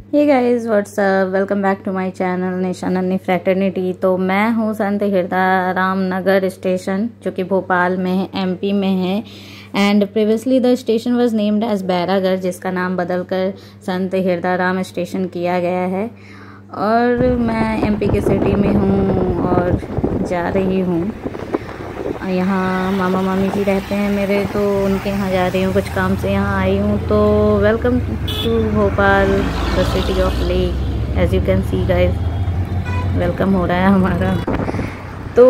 Hey guys what's up welcome back to my channel निशाननी fraternity तो मैं हूँ संत हृदय रामनगर स्टेशन जो कि भोपाल में है एमपी में है। And previously the station was named as Bairagarh, जिसका नाम बदलकर संत हृदय राम स्टेशन किया गया है। और मैं एमपी के सिटी में हूँ और जा रही हूँ। यहाँ मामा मामी जी रहते हैं मेरे तो उनके यहाँ जा रही हूँ, कुछ काम से यहाँ आई हूँ। तो welcome to Bhopal the city of lake as you can see guys welcome हो रहा है हमारा। तो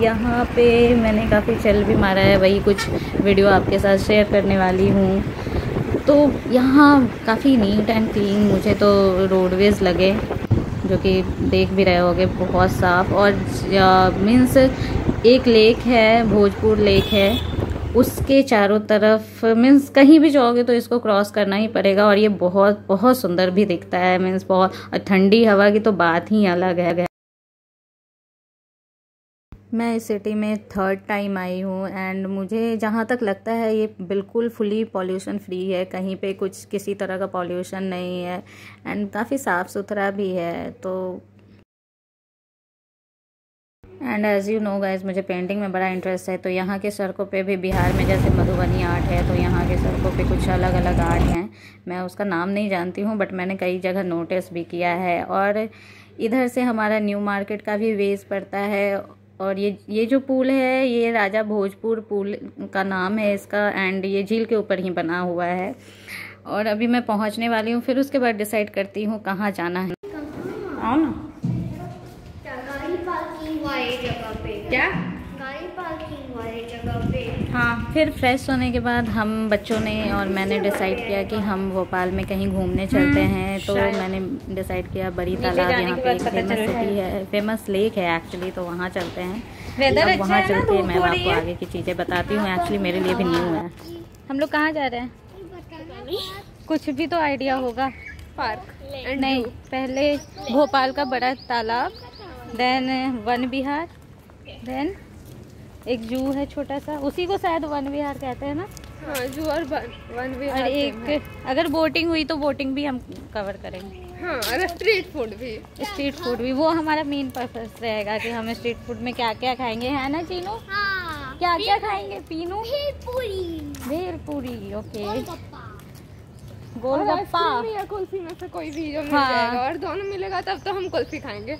यहाँ पे मैंने काफ़ी चल भी मारा है, वही कुछ वीडियो आपके साथ शेयर करने वाली हूँ। तो यहाँ काफ़ी नीट एंड क्लीन मुझे तो रोडवेज़ लगे, जो कि देख भी रहे होगे, बहुत साफ़ और मीन्स एक लेक है, भोजपुर लेक है। उसके चारों तरफ़, मीन्स कहीं भी जाओगे तो इसको क्रॉस करना ही पड़ेगा और ये बहुत बहुत सुंदर भी दिखता है, मीन्स बहुत ठंडी हवा की तो बात ही अलग है मैं इस सिटी में थर्ड टाइम आई हूँ एंड मुझे जहाँ तक लगता है ये बिल्कुल फुली पॉल्यूशन फ्री है। कहीं पे कुछ, किसी तरह का पॉल्यूशन नहीं है एंड काफ़ी साफ़ सुथरा भी है तो and as you know guys मुझे पेंटिंग में बड़ा इंटरेस्ट है तो यहाँ के सड़कों पे भी बिहार में जैसे मधुबनी आर्ट है तो यहाँ के सड़कों पे कुछ अलग अलग आर्ट हैं। मैं उसका नाम नहीं जानती हूँ बट मैंने कई जगह नोटिस भी किया है। और इधर से हमारा न्यू मार्केट का भी वेज पड़ता है, और ये ये जो पुल है, ये राजा भोजपुर पुल का नाम है इसका एंड ये झील के ऊपर ही बना हुआ है। और अभी मैं पहुँचने वाली हूँ, फिर उसके बाद डिसाइड करती हूँ कहाँ जाना है। आओ ना। क्या? गाड़ी पार्किंग वाली जगह पे। हाँ फिर फ्रेश होने के बाद हम बच्चों ने और मैंने डिसाइड किया कि हम भोपाल में कहीं घूमने चलते हैं तो मैंने डिसाइड किया बड़ी तालाब यहाँ पे फ़ेमस सिटी है फ़ेमस लेक है एक्चुअली तो वहाँ चलते हैं। वेदर अब अच्छा वहाँ है ना, चलते धूप मैं आपको आगे की चीज़ें बताती हूँ एक्चुअली मेरे लिए भी न्यू है। हम लोग कहाँ जा रहे हैं? कुछ भी तो आइडिया होगा। पार्क नहीं पहले भोपाल का बड़ा तालाब देन वन विहार देन एक जू है छोटा सा उसी को शायद वन विहार कहते हैं ना? हाँ जू और वन वन वे और एक अगर बोटिंग हुई तो बोटिंग भी हम कवर करेंगे। हाँ और स्ट्रीट फ़ूड भी। स्ट्रीट फ़ूड भी वो हमारा मेन पर्पज रहेगा कि हम स्ट्रीट फ़ूड में क्या क्या खाएँगे है ना चीनू? हाँ। क्या क्या खाएँगे पीनू? पूरी भेल पूरी ओके गोलगप्पा। या कुल्फी में से कोई भी जो मिल हाँ। जाएगा और दोनों मिलेगा तब तो हम कुल्फी खाएँगे।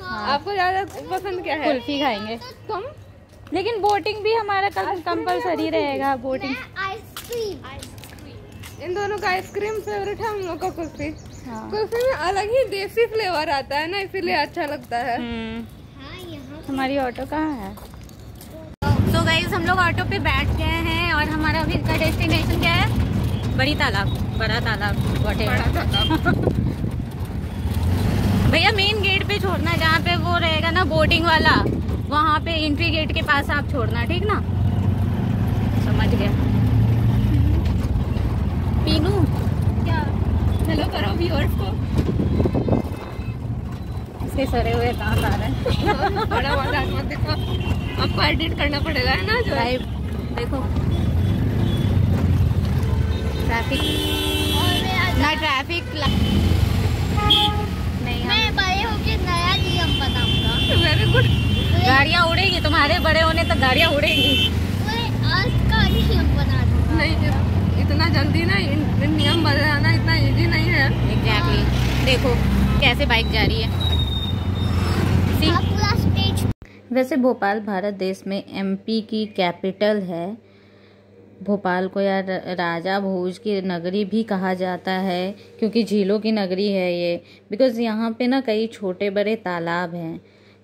हाँ, आपको ज़्यादा पसंद क्या है? कुल्फी खाएँगे। तुम लेकिन बोटिंग भी हमारा कल कंपलसरी रहेगा बोटिंग। इन दोनों का आइसक्रीम फेवरेट है हम लोग का कुल्फी। हाँ। कुल्फी में अलग ही देसी फ्लेवर आता है ना इसीलिए अच्छा लगता है। हम्म। हमारी ऑटो कहाँ है? तो गाइज़ हम लोग ऑटो पे बैठ गए हैं और हमारा अभी का डेस्टिनेशन क्या है? बड़ी तालाब बड़ा तालाब बड़ा तालाब। भैया मेन गेट पे छोड़ना जहाँ पे वो रहेगा ना बोटिंग वाला वहाँ पे एंट्री गेट के पास आप छोड़ना ठीक ना? समझ गया। पीनू क्या? हेलो करो व्यूअर्स को। इसके सरे हुए दांत आ रहे हैं। बड़ा वाला दिखा आपको एडिट करना पड़ेगा है ना जो? लाइव देखो। ट्रैफ़िक ना ट्रैफ़िक मैं बड़े होके नया नियम बनाऊँगा। वेरी गुड गाड़ियाँ उड़ेगी तुम्हारे बड़े होने तक गाड़ियाँ उड़ेगी। नहीं इतना जल्दी ना नियम बदलाना इतना इजी नहीं है। एग्जैक्टली देखो कैसे बाइक जा रही है। वैसे भोपाल भारत देश में एमपी की कैपिटल है। भोपाल को यार राजा भोज की नगरी भी कहा जाता है, क्योंकि झीलों की नगरी है ये। बिकॉज़ यहाँ पे ना कई छोटे बड़े तालाब हैं।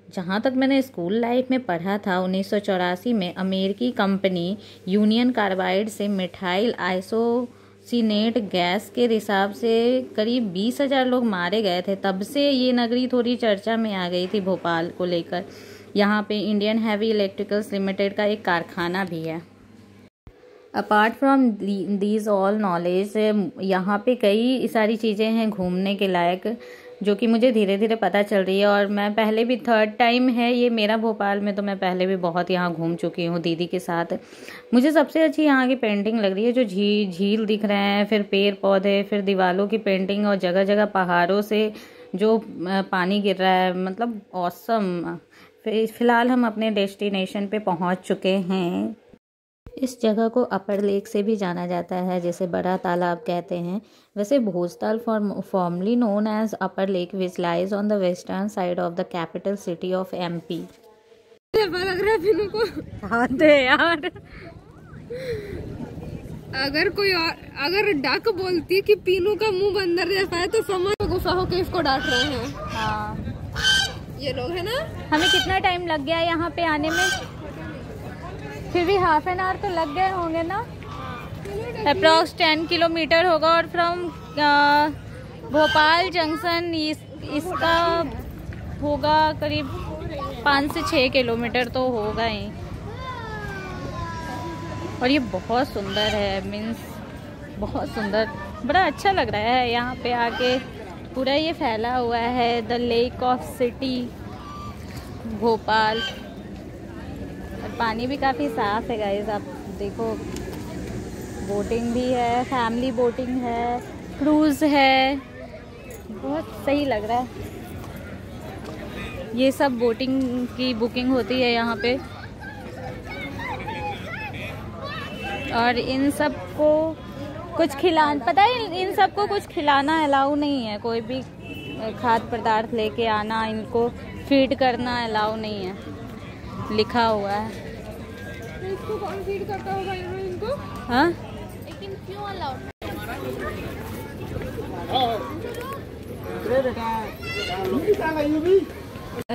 जहाँ तक मैंने स्कूल लाइफ में पढ़ा था, उन्नीस सौ चौरासी में अमेरिकी कंपनी यूनियन कार्बाइड से मिठाइल आइसोसिनेट गैस के हिसाब से करीब बीस हज़ार लोग मारे गए थे। तब से ये नगरी थोड़ी चर्चा में आ गई थी भोपाल को लेकर। यहाँ पे इंडियन हैवी इलेक्ट्रिकल्स लिमिटेड का एक कारखाना भी है। Apart from these all knowledge यहाँ पे कई सारी चीज़ें हैं घूमने के लायक, जो कि मुझे धीरे धीरे पता चल रही है और मैं पहले भी थर्ड टाइम है, ये मेरा भोपाल में तो मैं पहले भी बहुत यहाँ घूम चुकी हूँ दीदी के साथ। मुझे सबसे अच्छी यहाँ की पेंटिंग लग रही है जो झील झील दिख रहे हैं, फिर पेड़ पौधे फिर दीवारों की पेंटिंग और जगह जगह पहाड़ों से जो पानी गिर रहा है मतलब औसम फ़िलहाल हम अपने डेस्टिनेशन पे पहुँच चुके हैं। इस जगह को अपर लेक से भी जाना जाता है जिसे बड़ा तालाब कहते हैं। वैसे Bhojtal formerly known as upper lake which lies on the western side of the capital city of MP लग रहा है को। यार। अगर कोई और अगर डक बोलती कि पीनू का मुँह बंदर जैसा है तो समझ गुस्सा होकर इसको डांट रहे हैं। हाँ। ये लोग है ना? हमें कितना टाइम लग गया यहाँ पे आने में? फिर भी हाफ़ एन आवर तो लग गए होंगे ना? अप्रॉक्स टेन किलोमीटर होगा और फ्रॉम भोपाल जंक्शन इस, इसका होगा करीब पाँच से छः किलोमीटर तो होगा ही। और ये बहुत सुंदर है मीन्स बहुत सुंदर। बड़ा अच्छा लग रहा है यहाँ पे आके। पूरा ये फैला हुआ है the lake of city Bhopal. पानी भी काफ़ी साफ़ है गाइज़ आप देखो बोटिंग भी है फैमिली बोटिंग है क्रूज़ है. बहुत सही लग रहा है. ये सब बोटिंग की बुकिंग होती है यहाँ पे. और इन सबको कुछ खिलाना, पता है, इन सबको कुछ खिलाना अलाउ नहीं है. कोई भी खाद्य पदार्थ लेके आना, इनको फ़ीड करना अलाउ नहीं है. लिखा हुआ है. इसको कौन फ़ीड करता होगा इन्होंने इनको? हाँ? लेकिन क्यों अलाउड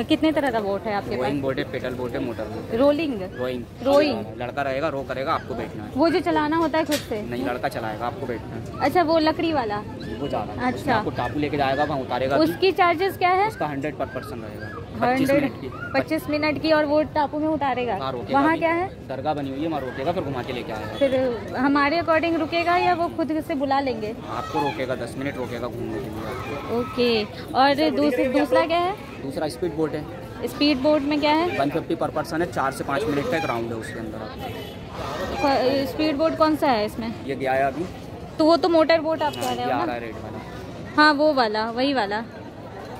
कितने तरह का बोट है आपके रोइंग पास? बोट है पेडल बोट है मोटर बोट है। रोलिंग रोइंग रोइंग लड़का रहेगा रो करेगा आपको बैठना है। वो जो चलाना होता है खुद से? नहीं लड़का चलाएगा आपको बैठना है। अच्छा वो लकड़ी वाला? वो जा रहा है अच्छा। आपको टापू लेके जाएगा वहाँ उतारेगा उसकी चार्जेस क्या है? उसका हंड्रेड पर पर्सन रहेगा। पच्चीस मिनट की। पच्चीस मिनट की और वो टापू में उतारेगा। वहाँ। क्या है? दरगाह बनी हुई है वहाँ रोकेगा फिर घुमा के लेके आएगा। फिर हमारे अकॉर्डिंग रुकेगा या वो खुद से बुला लेंगे? आपको रोकेगा दस मिनट रोकेगा घूमने के लिए। ओके और दूसरी दूसरा क्या है? दूसरा स्पीड बोट है। स्पीड बोट में क्या है? वन फिफ्टी पर पर्सन है चार से पाँच मिनट का एक राउंड है उसके अंदर। स्पीड बोट कौन सा है इसमें? ये गया है अभी। तो वो तो मोटर बोट आप कह हाँ, रहे हो हाँ वो वाला वही वाला।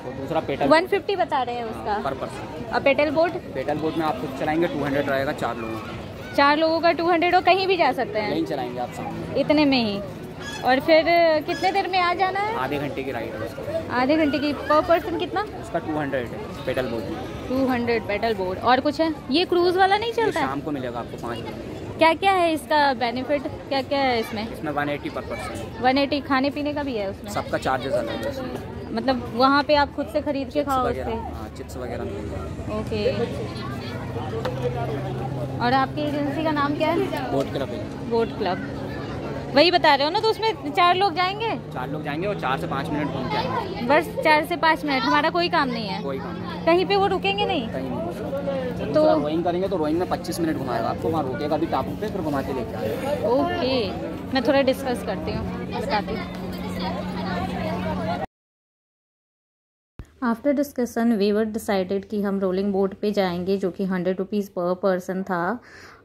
तो दूसरा पेटल 150 बता रहे हैं उसका। पर पर्सन और पेटल बोट? पेटल बोट में आप खुद चलाएँगे टू हंड्रेड रहेगा चार लोगों का। चार लोगों का 200 और कहीं भी जा सकते हैं। यहीं चलाएँगे आप सामने। इतने में ही। और फिर कितने देर में आ जाना है? आधे घंटे की राइड है उसका। आधे घंटे की पर पर्सन कितना? उसका टू हंड्रेड है पेडल बोट में। 200 पेडल बोर्ड और कुछ है? ये क्रूज वाला नहीं चलता? है शाम को मिलेगा आपको पाँच क्या क्या है इसका बेनिफिट क्या क्या है इसमें? इसमें वन एटी पर पर्सन 180 खाने पीने का भी है उसमें। सबका चार्जेस अलग है। मतलब वहाँ पे आप खुद से खरीद के खाओ उससे? हाँ चिप्स वगैरह ओके। और आपकी एजेंसी का नाम क्या है? बोट क्लब है। Boat club. वही बता रहे हो ना तो उसमें चार लोग जाएँगे? चार लोग जाएँगे और चार से पाँच मिनट घूम के बस चार से पाँच मिनट हमारा कोई काम नहीं है। कोई काम नहीं। कहीं पे वो रुकेंगे नहीं? कहीं नहीं तो तो रोइंग करेंगे तो रोइंग में पच्चीस मिनट घुमाएगा। आपको वहाँ रोकेगा भी टापू पे फिर घुमा के लेके आएगा ओके। मैं थोड़ा डिस्कस करती हूँ बताती हूँ। आफ्टर डिस्कशन वीवर डिसाइडेड कि हम रोलिंग बोट पे जाएँगे जो कि हंड्रेड रुपीज़ पर पर्सन था।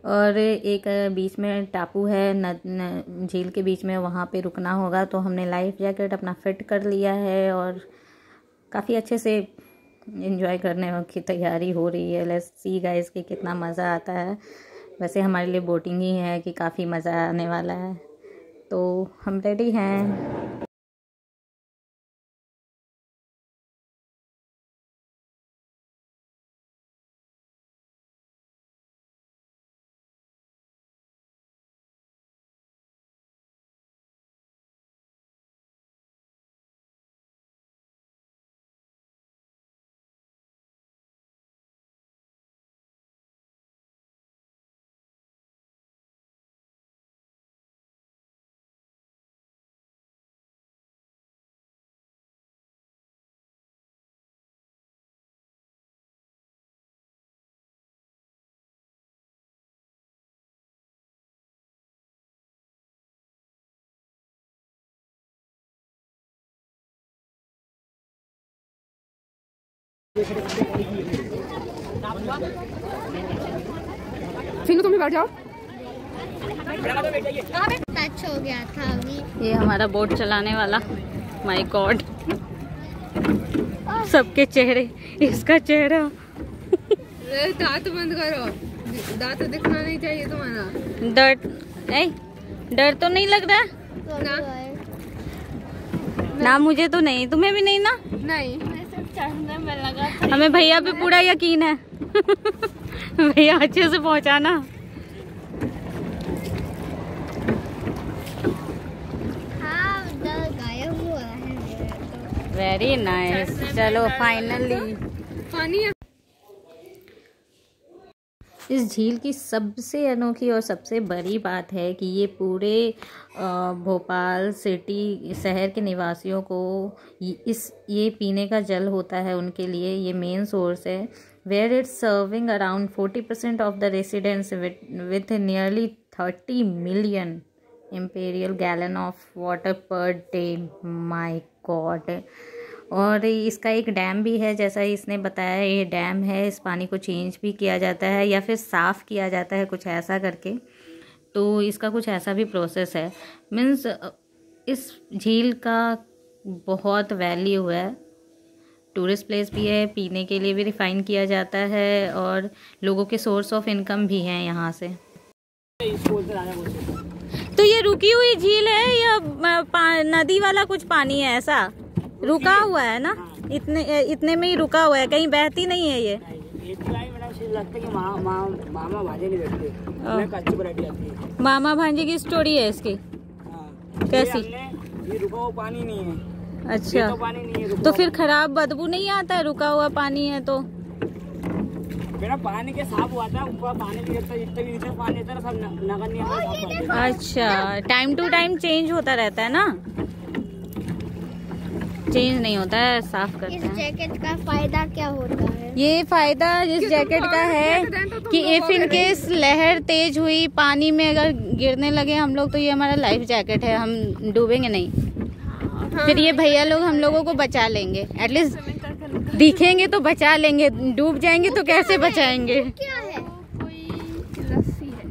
और एक बीच में टापू है न, न, झील के बीच में वहाँ पे रुकना होगा तो हमने लाइफ जैकेट अपना फिट कर लिया है और काफ़ी अच्छे से इन्जॉय करने की तैयारी हो रही है। लेट्स सी गाइस कि कितना मज़ा आता है। वैसे हमारे लिए बोटिंग ही है कि काफ़ी मज़ा आने वाला है। तो हम रेडी हैं। फिर तुम भी बैठ जाओ। टच हो गया था अभी। ये हमारा बोट चलाने वाला माय गॉड सबके चेहरे इसका चेहरा। दांत बंद करो। दांत दिखना नहीं चाहिए तुम्हारा। डर ए डर तो नहीं लग रहा? तो ना। ना मुझे तो नहीं तुम्हें भी नहीं ना? नहीं। चढ़ने में लगा हमें भैया पे पूरा यकीन है। भैया अच्छे से पहुंचाना। हाँ गायब हुआ है। वेरी नाइस चलो फाइनली पानी इस झील की सबसे अनोखी और सबसे बड़ी बात है कि ये पूरे भोपाल सिटी, शहर के निवासियों को इस, ये पीने का जल होता है उनके लिए, ये मेन सोर्स है। Where it's serving around forty percent of the residents with nearly thirty million imperial gallon of water per day my god और इसका एक डैम भी है, जैसा इसने बताया, ये डैम है, इस पानी को चेंज भी किया जाता है या फिर साफ़ किया जाता है कुछ ऐसा करके। तो इसका कुछ ऐसा भी प्रोसेस है। मीन्स इस झील का बहुत वैल्यू है। टूरिस्ट प्लेस भी है, पीने के लिए भी रिफ़ाइन किया जाता है और लोगों के सोर्स ऑफ़ इनकम भी हैं यहाँ से। तो ये रुकी हुई झील है या नदी वाला कुछ पानी है ऐसा? रुका हुआ है ना? इतने इतने में ही रुका हुआ है कहीं बहती नहीं है ये। लगता है। मामा भाजे की स्टोरी है इसकी। कैसी? ये रुका हुआ पानी नहीं है। अच्छा। तो पानी नहीं है तो फिर खराब बदबू नहीं आता है रुका हुआ पानी है तो? मेरा पानी के साफ़ हुआ था ऊपर पानी नहीं रहता जितना भी नीचे पानी रहता सब नगर निगम में साफ़ करते हैं। अच्छा टाइम टू टाइम चेंज होता रहता है ना? चेंज नहीं होता है साफ़ इस करते हैं। जैकेट का फ़ायदा क्या होता है? ये फ़ायदा इस जैकेट का है कि इफ़ इन केस लहर तेज हुई पानी में अगर गिरने लगे हम लोग तो ये हमारा लाइफ जैकेट है हम डूबेंगे नहीं। फिर ये भैया लोग हम लोगों को बचा लेंगे। एटलीस्ट दिखेंगे तो बचा लेंगे डूब जाएँगे तो कैसे बचाएँगे? क्या है? कोई लस्सी है।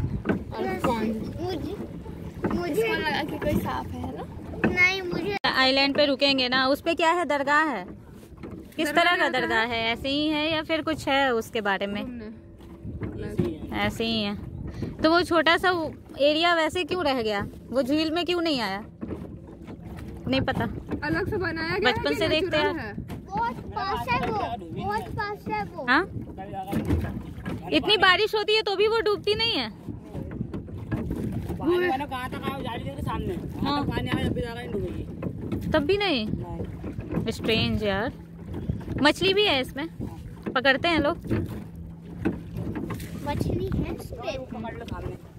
मुझे मुझे लगा कि कोई सांप है। आइलैंड पे रुकेंगे ना उस पे क्या है दरगाह है? किस तरह का दरगाह है? ऐसे ही है या फिर कुछ है उसके बारे में? ऐसे ही है। तो वो छोटा सा एरिया वैसे क्यों रह गया? वो झील में क्यों नहीं आया? नहीं पता। अलग से बनाया गया बचपन से देखते हैं। है? बहुत पास है वो बहुत पास है वो। हाँ? इतनी बारिश होती है तो भी वो डूबती नहीं है? पानी मैंने कहा था कहा सामने। हाँ। पानी आया डूबेगी। तब भी नहीं। स्ट्रेंज यार। मछली भी है इसमें। पकड़ते हैं लोग। मछली है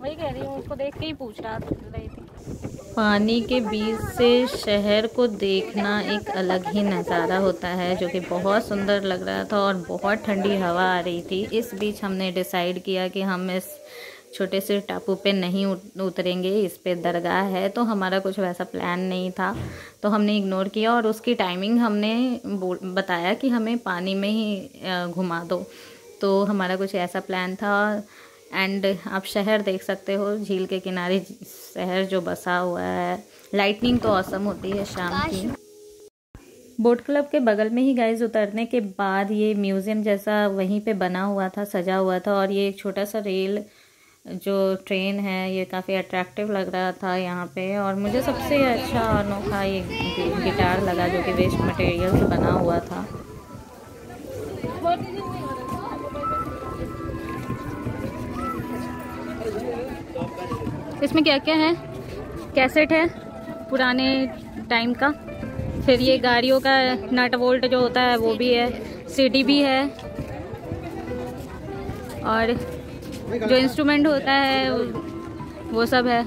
वही कह रही हूँ उसको देख के ही पूछ रहा रही थी पानी के बीच से शहर को देखना एक अलग ही नज़ारा होता है जो कि बहुत सुंदर लग रहा था और बहुत ठंडी हवा आ रही थी। इस बीच हमने डिसाइड किया कि हम इस छोटे से टापू पे नहीं उतरेंगे इस पे दरगाह है तो हमारा कुछ वैसा प्लान नहीं था। तो हमने इग्नोर किया और उसकी टाइमिंग हमने बताया कि हमें पानी में ही घुमा दो। तो हमारा कुछ ऐसा प्लान था एंड आप शहर देख सकते हो झील के किनारे शहर जो बसा हुआ है। लाइटनिंग तो औसम होती है शाम की। बोट क्लब के बगल में ही गाइज़ उतरने के बाद ये म्यूज़ियम जैसा वहीं पे बना हुआ था सजा हुआ था और ये एक छोटा सा रेल जो ट्रेन है, ये काफ़ी अट्रैक्टिव लग रहा था यहाँ पे और मुझे सबसे अच्छा अनोखा ये गिटार लगा जो कि वेस्ट मटेरियल से बना हुआ था। इसमें क्या क्या है? कैसेट है, पुराने टाइम का। फिर ये गाड़ियों का नट वोल्ट जो होता है, वो भी है। सीडी भी है। और जो इंस्ट्रूमेंट होता है, वो- सब है।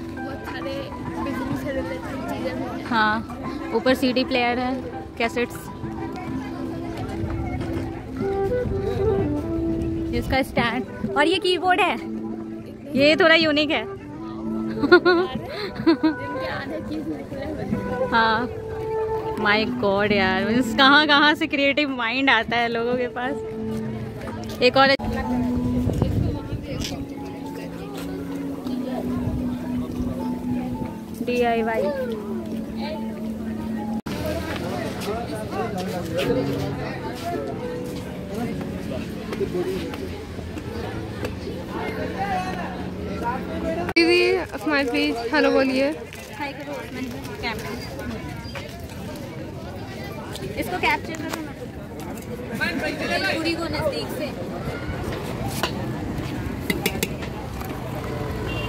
हाँ ऊपर सीडी प्लेयर है कैसेट्स इसका स्टैंड और ये कीबोर्ड है। ये थोड़ा यूनिक है। हाँ। माय गॉड यार मीन्स कहाँ कहाँ से क्रिएटिव माइंड आता है लोगों के पास। एक और डी दीदी स्माइल प्लीज़ हेलो बोलिए. इसको कैप्चर करो ना पूरी को नज़दीक से।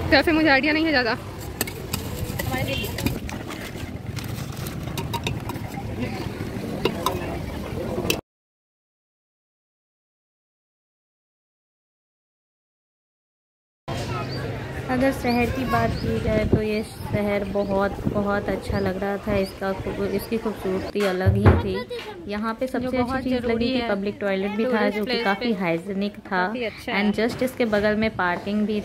वैसे मुझे आइडिया नहीं है ज़्यादा। अगर शहर की बात की जाए तो ये शहर बहुत बहुत अच्छा लग रहा था। इसका इसकी खूबसूरती अलग ही थी। यहाँ पे सबसे अच्छी चीज़ लगी कि पब्लिक टॉयलेट भी था जो कि काफ़ी हाइजीनिक था। अच्छा। एंड जस्ट इसके बगल में पार्किंग भी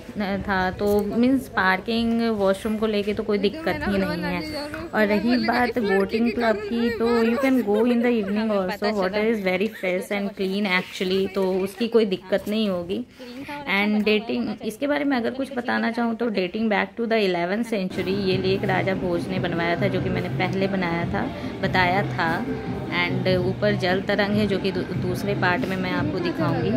था। तो मीन्स पार्किंग वॉशरूम को लेके तो कोई दिक्कत ही नहीं है। और रही बात बोटिंग क्लब की तो you can go in the evening also water is very fresh and clean actually तो उसकी कोई दिक्कत नहीं होगी। एंड डेटिंग इसके बारे में अगर कुछ बताना चाहूँ तो dating back to the eleven century ये लेक राजा भोज ने बनवाया था जो कि मैंने पहले बनाया था बताया था। एंड ऊपर जल तरंग है जो कि दू, दूसरे पार्ट में मैं आपको दिखाऊँगी।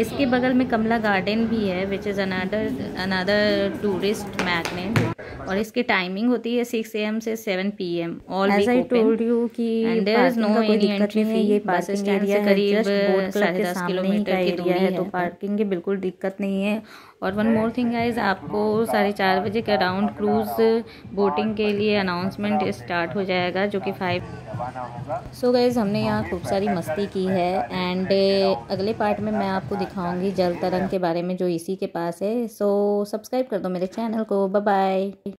इसके बगल में कमला गार्डन भी है which is another another tourist magnet और इसकी टाइमिंग होती है सिक्स ए एम से seven P M all As I told you कि and there is no any entry fee ये बस स्टैंड से करीब साढ़े दस किलोमीटर की दूरी है तो पार्किंग की बिल्कुल दिक्कत नहीं है। और वन मोर थिंग गाइज़ आपको साढ़े चार बजे के अराउंड क्रूज बोटिंग के लिए अनाउंसमेंट स्टार्ट हो जाएगा जो कि फाइव सो गाइज़ हमने यहाँ खूब सारी मस्ती की है एंड अगले पार्ट में मैं आपको दिखाऊँगी जल तरंग के बारे में जो इसी के पास है। सो so, सब्सक्राइब कर दो मेरे चैनल को। Bye bye